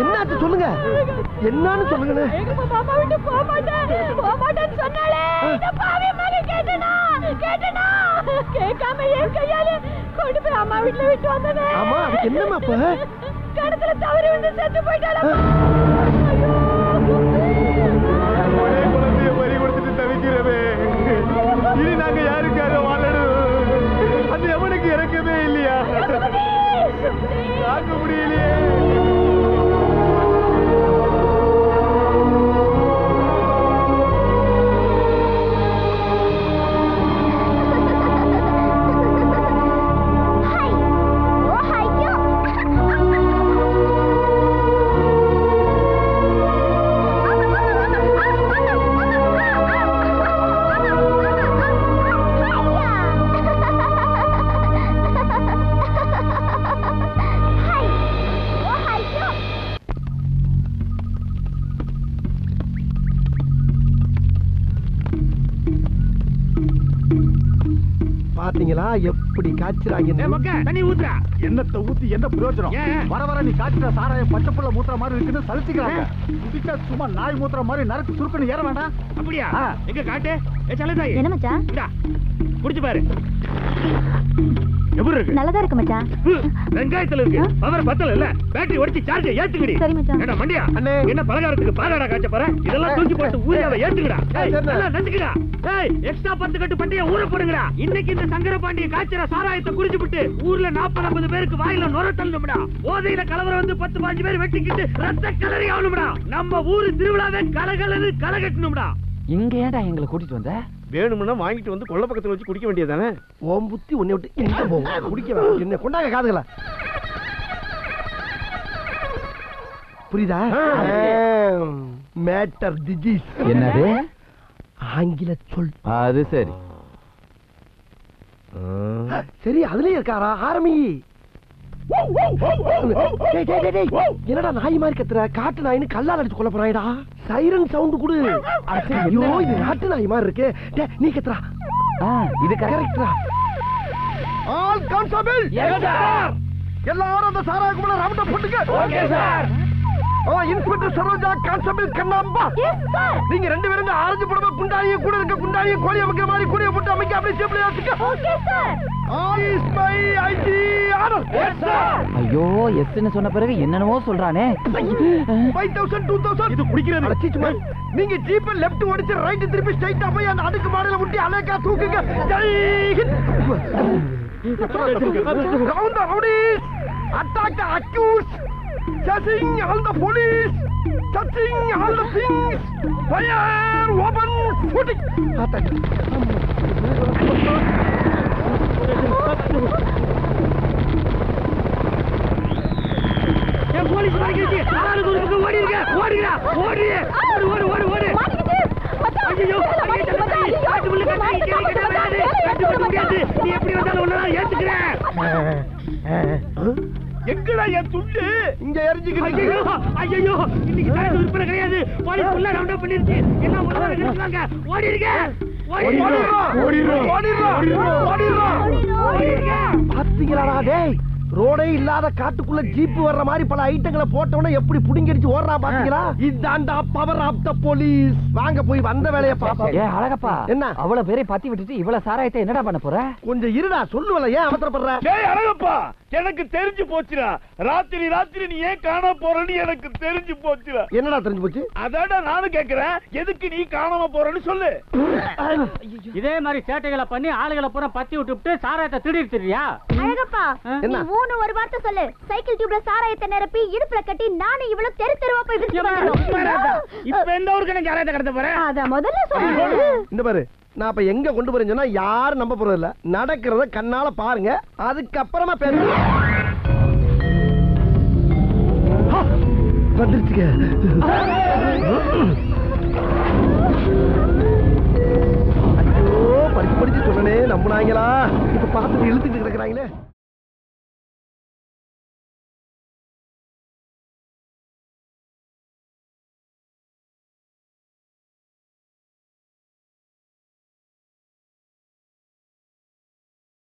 என்னாச்சு சொல்லுங்க. என்னன்னு சொல்லுங்கண்ணே. எங்க மாமா விட்டு போக மாட்டேன். போக மாட்டேன்னு சொன்னாலே இந்த பாவி மகன் கேட்டனா கேட்டனா கேட்காம என் கையால கொண்டு போய் அம்மா வீட்டுல விட்டு வந்தனே ஆமா, அதுக்கு என்னம்மா இப்ப? கடத்துல தவறி வந்து செத்து போயிட்டாளா பாத்தீங்களா? எப்படி ஊத்துறா என்னத்தை ஊத்தி என்ன பிரயோஜனம்? வர வர நீ காய்ச்சிட்ட சாராயம் பச்சை புள்ள மூத்துற மாதிரி இருக்குன்னு சலிச்சுக்கிறாங்க. குடிச்சா சும்மா நாய் மூத்துற மாதிரி நரக்கு சுருக்குன்னு ஏற வேண்டாம். அப்படியா. எங்க காட்டு? என்ன மச்சான்? குடிச்சு பாரு. எப்படி இருக்கு? நல்லதா இருக்கு மச்சான். ஹ், வெங்காயத்துல இருக்கு. பவர் பத்தல இல்ல. பேட்டரி உடைச்சு சார்ஜ் ஏத்துக்கடி. சரி மச்சான். ஏடா மண்டியா? அண்ணே. என்ன பலகாரத்துக்கு பாலாடா காய்ச்ச போற? இதெல்லாம் தூக்கி போட்டு. நல்லா ஏய் எக்ஸ்ட்ரா பத்து கட்டு பண்டிகை ஊற போடுங்கடா. இன்னைக்கு இந்த சங்கர பாண்டிய காய்ச்சற சாராயத்தை குடிச்சு விட்டு ஊர்ல நாற்பது ஐம்பது பேருக்கு வாயில நுர தள்ளும்டா. போதையில கலவரம் வந்து பத்து பாஞ்சு பேர் வெட்டிக்கிட்டு ரத்த கலரி ஆகணும்டா. நம்ம ஊரு திருவிழாவே கலகலன்னு கலகட்டணும்டா. இங்க ஏன்டா எங்களை கூட்டிட்டு வந்த? வேணும்னா வாங்கிட்டு வந்து கொள்ள பக்கத்துல வச்சு குடிக்க வேண்டியதானே ஓம் புத்தி உன்னை விட்டு எங்க போகும். குடிக்க. என்ன கொண்டாங்க காதுகளா? புரியுதா? மேட்டர் டிஜீஸ் என்னது? ஆங்கில சொல். அது சரி. சரி அதுலயே இருக்காரா? ஆரம்பி. என்னடா நாய் மாதிரி கத்துற? காட்டு நாயின்னு கல்லால் அடிச்சு கொல்ல போறாயடா. சைரன் சவுண்ட் குடு. ஐயோ இது நாட்டு நாய் மாதிரி இருக்கு. நீ கத்துறா. ஆ, இது கரெக்ட். ஆல் கான்ஸ்டபிள் எல்லாரும் அந்த கும்பல ரவுண்ட போட்டுங்க okay sir. Inspector Saroja constable Kannamba. நீங்க ரெண்டு பேரும் ஆரஞ்சு புடவை குண்டாணிய கூட இருக்க குண்டாணிய கோழி அமைக்கிற மாதிரி கூடிய போட்டு அமைக்க அப்படியே சேப்ல ஆச்சுக்க okay sir all is my ID order yes sir ஐயோ எஸ்ன்னு சொன்ன பிறகு என்னென்னவோ சொல்றானே. 5000 2000 இது குடிக்கிறது. அடச்சி சும்மா. நீங்க ஜீப் லெஃப்ட் ஓடிச்சு ரைட் திருப்பி ஸ்ட்ரைட்டா போய் அந்த அடுக்கு மாடல முட்டி அலேக்கா தூக்குங்க. Jai Hind. round the chasing all the police touching all the things fire open shooting police மாட்டிக்கிச்சு ஆளாளுக்கு ஒரு பக்கம் ஓடி இருக்க ஓடுடா ஓடு ஓடு ஓடு ஓடு ஓடு ஐயோ காட்டுக்குள்ள கட்ட கட்டுப்பட முடியாது நீ எப்படி வந்தாலும் ஒன்னதான் ஏத்துக்கிறேன் எங்கடா என் துண்டு? இங்க எரிஞ்சுக்கிட்டு ஐயோ ஐயோ இன்னைக்கு சரக்கு விற்பனை கிடையாது. போலீஸ் ஃபுல்லா ரவுண்ட் அப் பண்ணிருச்சு. எல்லாம் ஒண்ணா நிறுத்துறாங்க ஓடி இருக்க ஓடி இருக்க ஓடிடுறோம் ஓடிடுறோம் ஓடிடுறோம் ஓடி இருக்க பாத்தீங்களாடா டேய். ரோடே இல்லாத காட்டுக்குள்ள ஜீப் வர்ற மாதிரி பல ஐட்டங்களை போட்டவன எப்படி புடிங்கடிச்சு ஓடுறா பாத்தீங்களா? இதாண்டா பவர் ஆஃப் த போலீஸ் வாங்க போய் வந்த வேலைய பாப்போம் ஏ அழகப்பா. என்ன? அவ்வளவு பேரை பத்தி விட்டுட்டு இவ்வளவு சாராயத்தை என்னடா பண்ண போற? கொஞ்சம் இருடா சொல்லுவல ஏன் அவசரப்படுற? டேய் அழகப்பா. எனக்கு தெரிஞ்சு போச்சுடா. ராத்திரி ராத்திரி நீ ஏன் காணாம போறன்னு எனக்கு தெரிஞ்சு போச்சுடா. என்னடா தெரிஞ்சு போச்சு? அதாடா நானும் கேக்குறேன். எதுக்கு நீ காணாம போறன்னு சொல்லு. இதே மாதிரி சேட்டைகளை பண்ணி ஆளுகளை பூரா பத்தி விட்டுவிட்டு சாராயத்தை திருடி தெரியா? அழகப்பா என்ன? நீ மூணு ஒரு வார்த்தை சொல்லு. சைக்கிள் டியூப்ல சாராயத்தை நிரப்பி இடுப்புல கட்டி நானும் இவ்வளவு தெரு தெருவா போய் வித்து இப்ப எந்த ஊருக்கு நான் சாராயத்தை கடத்த போறேன்? அத முதல்ல சொல்லு. இந்த பாரு. நான் இப்ப எங்க கொண்டு போறேன்னு சொன்னா யாரும் நம்ப போறது இல்ல நடக்கிறத கண்ணால பாருங்க. அதுக்கப்புறமா பேசுங்க. ஆ, வந்துருச்சுங்க. ஐயோ படிச்சு படிச்சு சொன்னனே நம்புனாங்களா? இப்ப பார்த்துட்டு இழுத்துட்டு இருக்கிறாங்களே